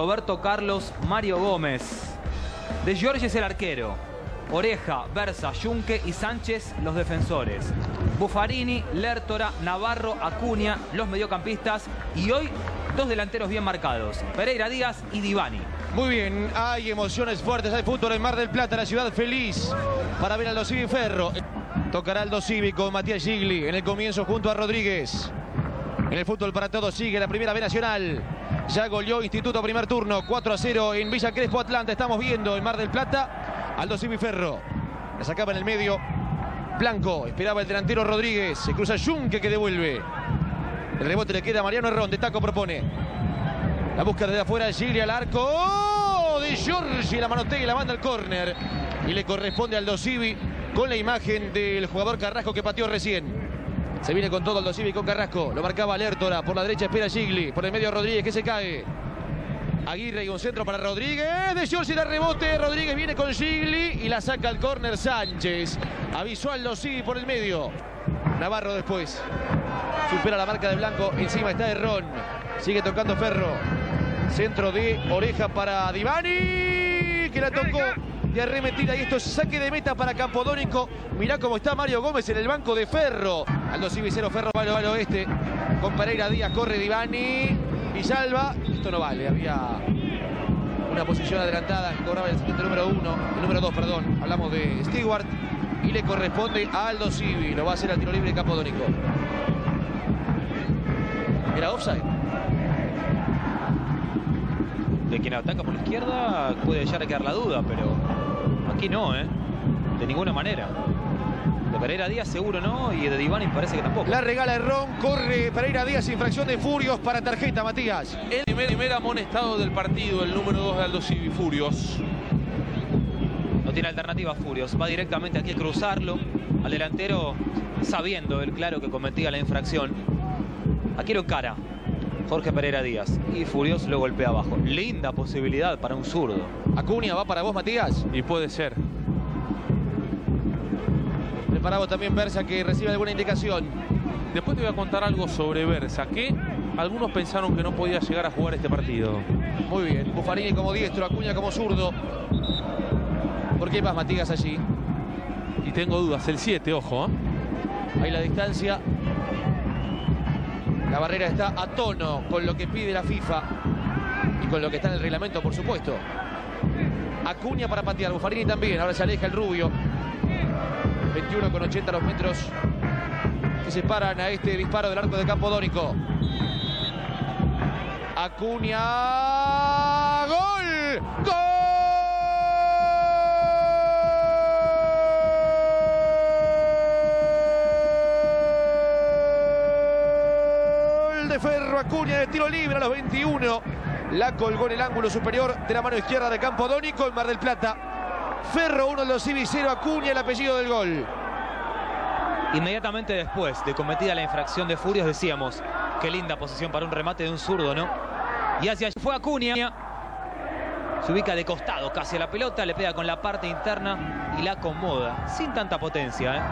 Roberto Carlos Mario Gómez. De Giorgi es el arquero. Oreja, Versa, Yunque y Sánchez los defensores. Buffarini, Lertora, Navarro, Acuña los mediocampistas. Y hoy dos delanteros bien marcados. Pereira Díaz y Divani. Muy bien, hay emociones fuertes, hay fútbol en Mar del Plata, la ciudad feliz para ver a los Civi Ferro. Tocará Aldo Civi con Matías Gigli en el comienzo junto a Rodríguez. En el fútbol para todos sigue la primera B Nacional. Ya goleó Instituto primer turno, 4 a 0 en Villa Crespo Atlanta. Estamos viendo en Mar del Plata. Aldo Civi Ferro. La sacaba en el medio. Blanco, esperaba el delantero Rodríguez. Se cruza Junque que devuelve. El rebote le queda a Mariano Herrón. De taco propone. La busca desde afuera Gigli al arco. ¡Oh! De Giorgi la manotea y la manda al córner. Y le corresponde al Civi con la imagen del jugador Carrasco que pateó recién. Se viene con todo Aldo Civi con Carrasco. Lo marcaba Lertora. Por la derecha espera Gigli. Por el medio Rodríguez que se cae. Aguirre y un centro para Rodríguez. De Giorgi la rebote. Rodríguez viene con Gigli y la saca al córner Sánchez. Avisó Aldo Civi por el medio. Navarro después. Supera la marca de Blanco. Encima está Errón. Sigue tocando Ferro. Centro de oreja para Divani. Que la tocó de arremetida. Y esto es saque de meta para Campodónico. Mirá cómo está Mario Gómez en el banco de Ferro. Aldo Civicero, Ferro va al oeste. Con Pereira Díaz, corre Divani. Salva. Esto no vale. Había una posición adelantada que cobraba el asistente número uno. El número dos, perdón. Hablamos de Stewart. Y le corresponde a Aldo Civi. Lo va a hacer al tiro libre Campodónico. ¿Era offside? De quien ataca por la izquierda puede llegar a quedar la duda, pero aquí no, ¿eh? De ninguna manera. Pereira Díaz seguro no y de Divani parece que tampoco. La regala Errón, corre Pereira Díaz, infracción de Furios para tarjeta, Matías. El primer, primer amonestado del partido, el número 2 de Aldo Civi, Furios. No tiene alternativa Furios, va directamente aquí a cruzarlo al delantero sabiendo el claro que cometía la infracción. Aquí lo cara Jorge Pereira Díaz y Furios lo golpea abajo. Linda posibilidad para un zurdo. Acuña va para vos, Matías. Y puede ser. Preparado también Versa que recibe alguna indicación. Después te voy a contar algo sobre Versa, que algunos pensaron que no podía llegar a jugar este partido. Muy bien. Buffarini como diestro, Acuña como zurdo. ¿Por qué vas, Matías, allí? Y tengo dudas. El 7, ojo. ¿eh? Ahí la distancia. La barrera está a tono con lo que pide la FIFA y con lo que está en el reglamento, por supuesto. Acuña para patear, Buffarini también. Ahora se aleja el rubio. 21 con 80 los metros que separan a este disparo del arco de Campodónico. Acuña. ¡Gol! ¡Gol! de Ferro Acuña de tiro libre a los 21. La colgó en el ángulo superior de la mano izquierda de Campodónico en Mar del Plata. Ferro, uno de los Civi, Acuña, el apellido del gol. Inmediatamente después de cometida la infracción de Furios decíamos, qué linda posición para un remate de un zurdo, ¿no? Y hacia allí fue Acuña. Se ubica de costado casi a la pelota, le pega con la parte interna y la acomoda, sin tanta potencia, ¿eh?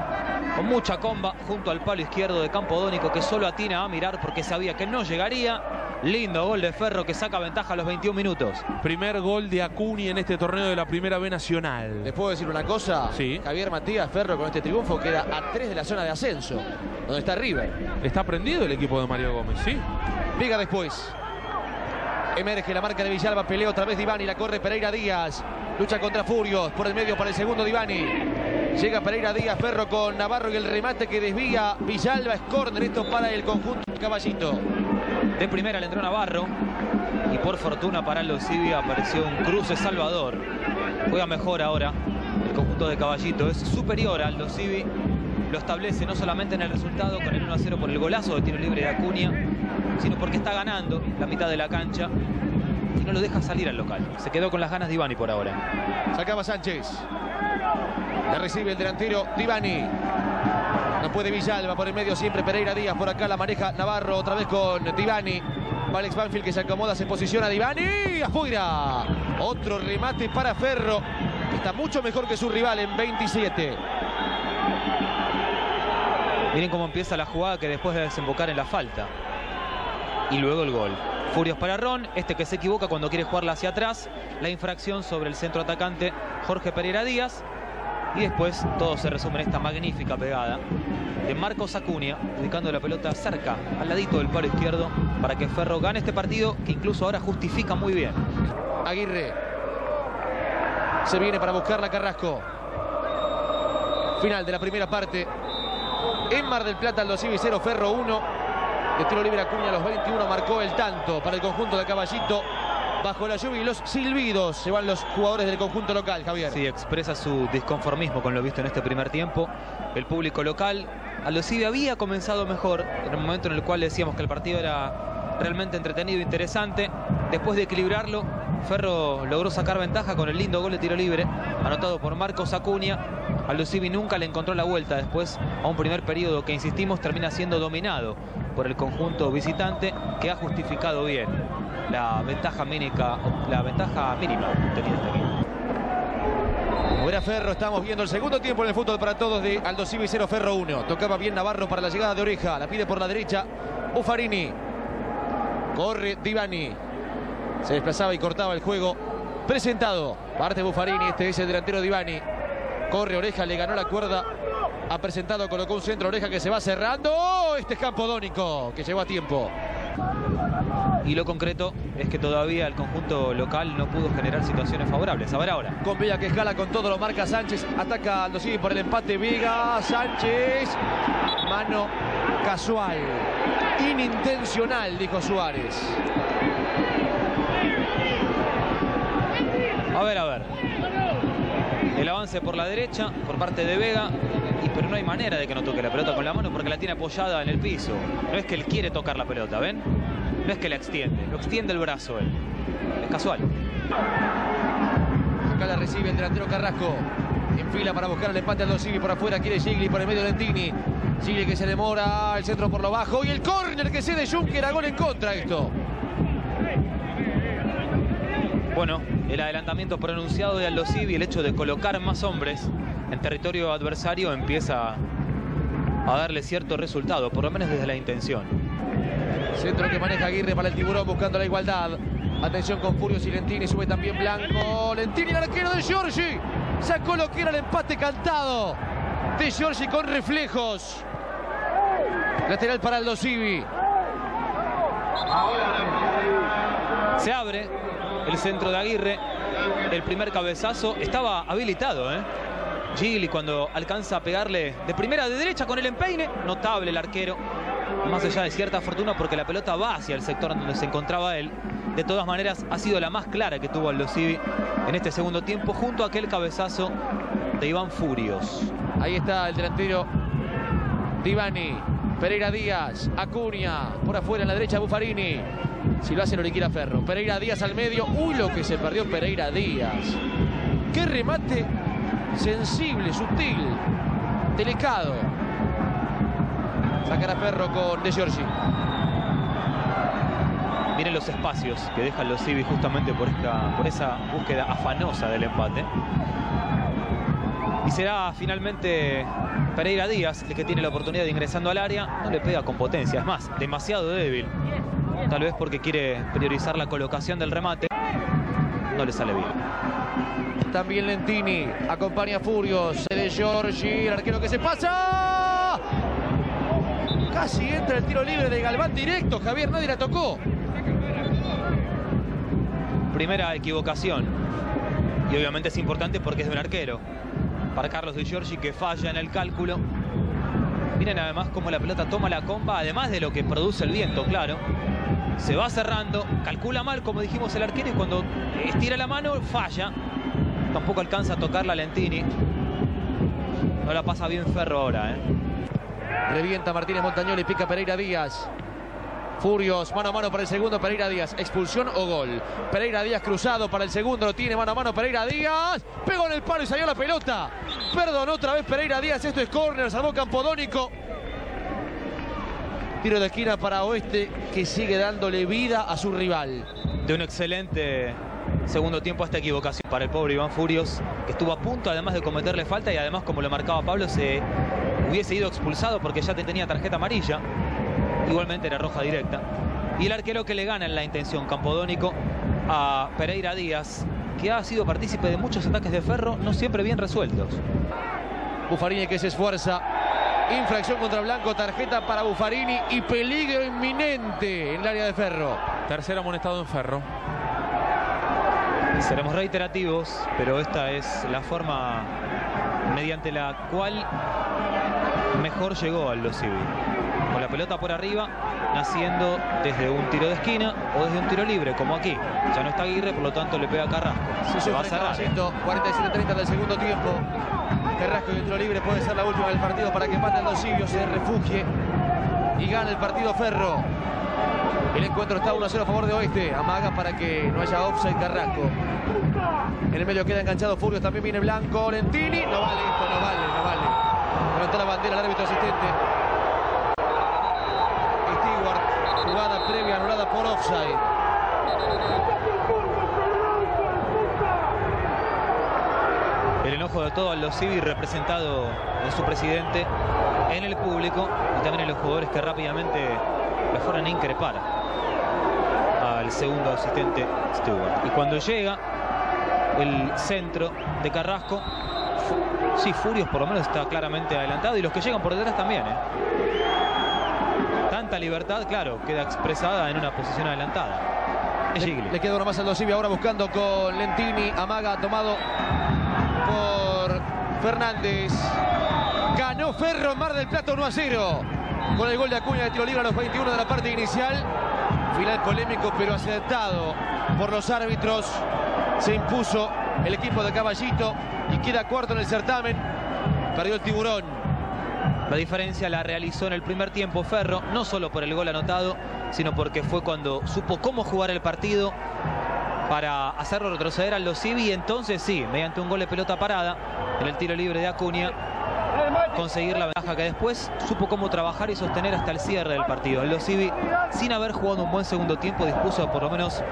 con mucha comba junto al palo izquierdo de Campodónico que solo atina a mirar porque sabía que no llegaría. Lindo gol de Ferro que saca ventaja a los 21 minutos. Primer gol de Acuña en este torneo de la Primera B Nacional. ¿Les puedo decir una cosa? Sí. Javier Matías Ferro con este triunfo queda a 3 de la zona de ascenso, donde está River. Está prendido el equipo de Mario Gómez, ¿sí? Liga después. Emerge la marca de Villalba, pelea otra vez Divani, la corre Pereira Díaz. Lucha contra Furios, por el medio para el segundo Divani. Llega Pereira Díaz, Ferro con Navarro y el remate que desvía Villalba, es córner, esto para el conjunto del Caballito. De primera le entró Navarro y por fortuna para los Civi apareció un cruce Salvador. Juega mejor ahora el conjunto de Caballito, es superior al Aldo Civi. Lo establece no solamente en el resultado con el 1 a 0 por el golazo de tiro libre de Acuña, sino porque está ganando la mitad de la cancha y no lo deja salir al local. Se quedó con las ganas de por ahora. Sacaba Sánchez. La recibe el delantero Divani. No puede Villalba por el medio siempre Pereira Díaz. Por acá la maneja Navarro otra vez con Divani. Va Alex Banfield que se acomoda, se posiciona Divani. Afuera. Otro remate para Ferro. Está mucho mejor que su rival en 27. Miren cómo empieza la jugada que después de desembocar en la falta. Y luego el gol. Furios para Ron, este que se equivoca cuando quiere jugarla hacia atrás, la infracción sobre el centro atacante Jorge Pereira Díaz y después todo se resume en esta magnífica pegada de Marcos Acuña, dedicando la pelota cerca, al ladito del palo izquierdo, para que Ferro gane este partido, que incluso ahora justifica muy bien. Aguirre. Se viene para buscar la Carrasco. Final de la primera parte. En Mar del Plata, Aldo Civi 0, Ferro 1. De tiro libre Acuña a los 21 marcó el tanto para el conjunto de Caballito. Bajo la lluvia y los silbidos se van los jugadores del conjunto local, Javier. Sí, expresa su disconformismo con lo visto en este primer tiempo. El público local, Aldo Civi había comenzado mejor, en un momento en el cual decíamos que el partido era realmente entretenido e interesante. Después de equilibrarlo, Ferro logró sacar ventaja con el lindo gol de tiro libre, anotado por Marcos Acuña. Aldo Civi nunca le encontró la vuelta después a un primer periodo que, insistimos, termina siendo dominado por el conjunto visitante, que ha justificado bien la ventaja mínima, la ventaja mínima obtenida hasta aquí. Era Ferro, estamos viendo el segundo tiempo en el fútbol para todos de Aldo Civi 0, Ferro 1. Tocaba bien Navarro para la llegada de Oreja, la pide por la derecha Buffarini. Corre Divani. Se desplazaba y cortaba el juego. Presentado. Parte Buffarini. Este es el delantero Divani. Corre Oreja, le ganó la cuerda. Ha presentado, colocó un centro Oreja que se va cerrando. ¡Oh! Este es Campodónico, que llegó a tiempo. Y lo concreto es que todavía el conjunto local no pudo generar situaciones favorables. A ver ahora. Con Villa que escala con todo, lo marca Sánchez. Ataca Aldo Civi por el empate. Vega, Sánchez. Mano casual. Inintencional, dijo Suárez. A ver, a ver. El avance por la derecha, por parte de Vega. Pero no hay manera de que no toque la pelota con la mano porque la tiene apoyada en el piso. No es que él quiere tocar la pelota, ¿ven? No es que la extiende, lo extiende el brazo él. Es casual. Acá la recibe el delantero Carrasco. En fila para buscar el empate al Civi por afuera. Quiere Gigli por el medio Lentini. Gigli que se demora. El centro por lo bajo. Y el córner que cede Juncker a gol en contra esto. Bueno, el adelantamiento pronunciado de Aldo Civi, el hecho de colocar más hombres en territorio adversario empieza a darle cierto resultado, por lo menos desde la intención. Centro que maneja Aguirre para el tiburón buscando la igualdad. Atención con Furios y Lentini, sube también Blanco. Lentini, el arquero de Giorgi. Sacó lo que era el empate cantado de Giorgi con reflejos. Lateral para Aldo Civi. Se abre el centro de Aguirre. El primer cabezazo estaba habilitado, ¿eh? Gigli cuando alcanza a pegarle de primera de derecha con el empeine. Notable el arquero. Más allá de cierta fortuna porque la pelota va hacia el sector donde se encontraba él. De todas maneras ha sido la más clara que tuvo Aldo Civi en este segundo tiempo junto a aquel cabezazo de Iván Furios. Ahí está el delantero Divani. Pereira Díaz, Acuña, por afuera en la derecha Buffarini. Si lo hace Ferro. Pereira Díaz al medio. Uy, lo que se perdió Pereira Díaz. Qué remate sensible, sutil, delicado. Sacará Ferro con De Giorgi. Miren los espacios que dejan los Civi justamente por, esta, por esa búsqueda afanosa del empate. Y será finalmente Pereira Díaz el que tiene la oportunidad de ingresando al área. No le pega con potencia, es más, demasiado débil. Tal vez porque quiere priorizar la colocación del remate. No le sale bien. También Lentini acompaña a Furios. De Giorgi, el arquero que se pasa. Casi entra el tiro libre de Galván directo. Javier, nadie la tocó. Primera equivocación. Y obviamente es importante porque es de un arquero. Para Carlos de Giorgi que falla en el cálculo. Miren además cómo la pelota toma la comba, además de lo que produce el viento, claro. Se va cerrando, calcula mal, como dijimos el arquero, y cuando estira la mano, falla. Tampoco alcanza a tocar la Lentini. No la pasa bien Ferro ahora, ¿eh? Revienta Martínez Montañoli, pica Pereira Díaz. Furios, mano a mano para el segundo, Pereira Díaz. Expulsión o gol. Pereira Díaz cruzado para el segundo, lo tiene mano a mano Pereira Díaz. Pegó en el palo y salió la pelota. Perdón, otra vez Pereira Díaz. Esto es córner, salvó Campodónico. Tiro de esquina para Oeste que sigue dándole vida a su rival. De un excelente segundo tiempo a esta equivocación para el pobre Iván Furios, que estuvo a punto además de cometerle falta y además, como lo marcaba Pablo, se hubiese ido expulsado porque ya tenía tarjeta amarilla. Igualmente era roja directa. Y el arquero que le gana en la intención campodónico a Pereira Díaz, que ha sido partícipe de muchos ataques de Ferro, no siempre bien resueltos. Buffarini que se esfuerza. Infracción contra Blanco, tarjeta para Buffarini y peligro inminente en el área de Ferro. Tercer amonestado en Ferro. Seremos reiterativos, pero esta es la forma mediante la cual mejor llegó al Losivi. Con la pelota por arriba, naciendo desde un tiro de esquina o desde un tiro libre, como aquí. Ya no está Aguirre, por lo tanto le pega a Carrasco. Se, va a cerrar. 47-30 del segundo tiempo. Carrasco y el tiro libre puede ser la última del partido para que empate el Losivio, se refugie y gane el partido Ferro. El encuentro está 1 0 a favor de Oeste. Amaga para que no haya offside Carrasco. En el medio queda enganchado Furios. También viene Blanco. Lentini. No vale esto, no vale, no vale. Levantó la bandera el árbitro asistente. Stewart. Jugada previa anulada por offside. El enojo de todo los Civi representado de su presidente en el público y también en los jugadores que rápidamente le fueron a increpar al segundo asistente Stewart. Y cuando llega el centro de Carrasco, sí, Furios por lo menos está claramente adelantado y los que llegan por detrás también. ¿eh? Tanta libertad, claro, queda expresada en una posición adelantada. Le, le, queda uno más al Dosivi ahora buscando con Lentini. Amaga tomado por Fernández. Ganó Ferro Mar del Plata 1 a 0 con el gol de Acuña de tiro libre a los 21 de la parte inicial. Final polémico pero acertado por los árbitros. Se impuso el equipo de Caballito y queda cuarto en el certamen. Perdió el tiburón. La diferencia la realizó en el primer tiempo Ferro, no solo por el gol anotado, sino porque fue cuando supo cómo jugar el partido para hacerlo retroceder al los y entonces sí, mediante un gol de pelota parada en el tiro libre de Acuña, conseguir la ventaja que después supo cómo trabajar y sostener hasta el cierre del partido. El Losivi, sin haber jugado un buen segundo tiempo, dispuso por lo menos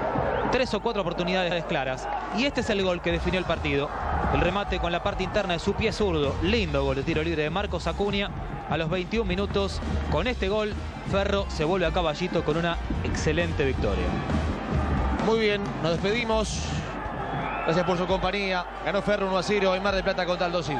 tres o cuatro oportunidades claras. Y este es el gol que definió el partido. El remate con la parte interna de su pie zurdo. Lindo gol de tiro libre de Marcos Acuña. A los 21 minutos, con este gol, Ferro se vuelve a caballito con una excelente victoria. Muy bien, nos despedimos. Gracias por su compañía. Ganó Ferro 1 a 0 en Mar del Plata contra el Dosivi.